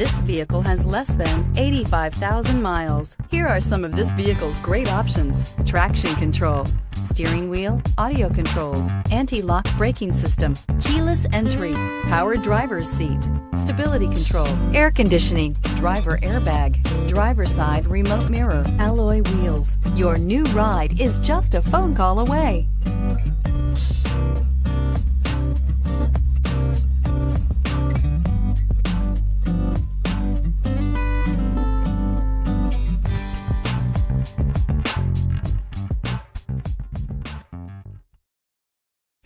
This vehicle has less than 85,000 miles. Here are some of this vehicle's great options. Traction control, steering wheel, audio controls, anti-lock braking system, keyless entry, power driver's seat, stability control, air conditioning, driver airbag, driver side remote mirror, alloy wheels. Your new ride is just a phone call away.